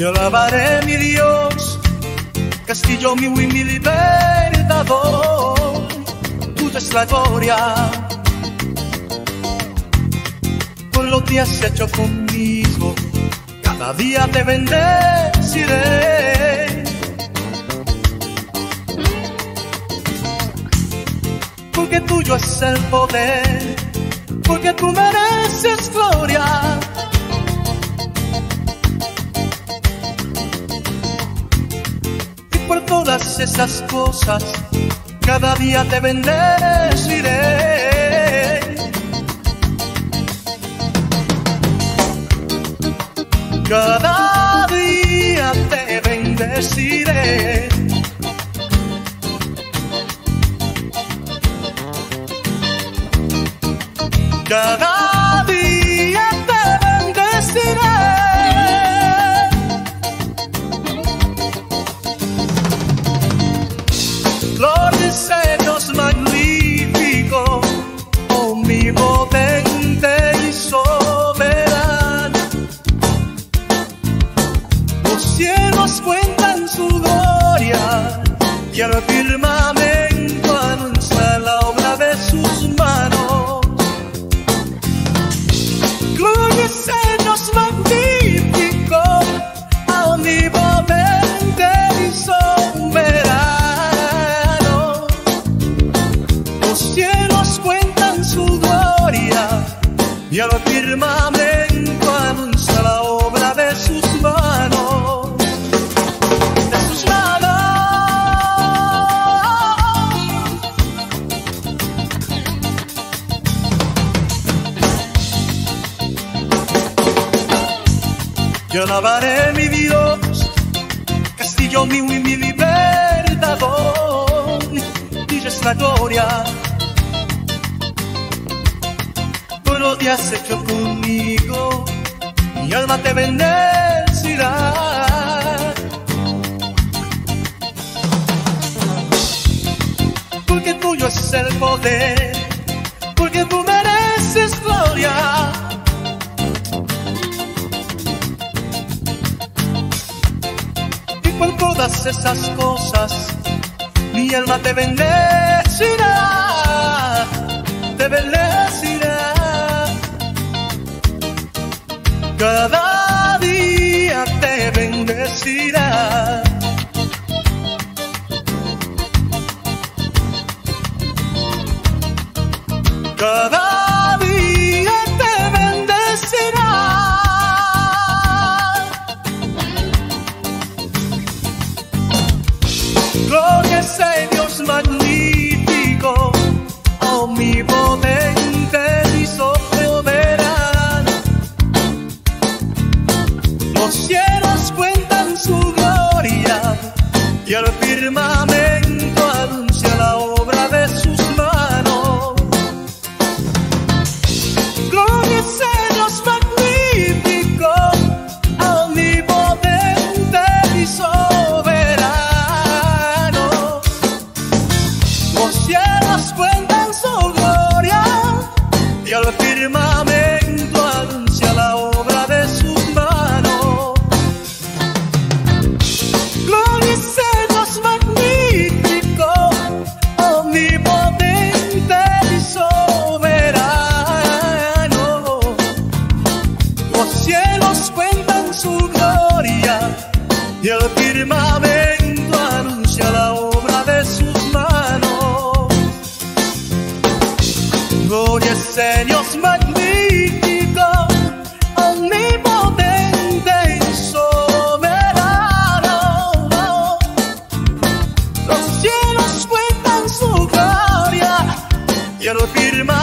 Yo alabaré mi Dios, castillo mío y mi libertador. Tuya es la gloria por lo que has hecho conmigo. Cada día te bendeciré. Porque tuyo es el poder, porque tú mereces gloria. Por todas esas cosas, cada día te bendeciré. Cada día te bendeciré. Cada y el firmamento anuncia la obra de sus manos. De sus manos. Yo alabaré mi Dios, castillo mío y mi libertador, y es gloria. Lo que has conmigo, mi alma te bendecirá. Porque tuyo es el poder, porque tú mereces gloria. y por todas esas cosas mi alma te bendecirá, te bendecirá. Cada día te bendecirá. Cada día te bendecirá. Gloria sea Dios magnífico, firmamento anuncia la obra de sus manos. Gloria sea Dios magnífico, omnipotente y soberano. Los cielos cuentan su gloria y el firmamento Gloria es ese Dios magnífico, omnipotente y soberano. Los cielos cuentan su gloria y el firmamento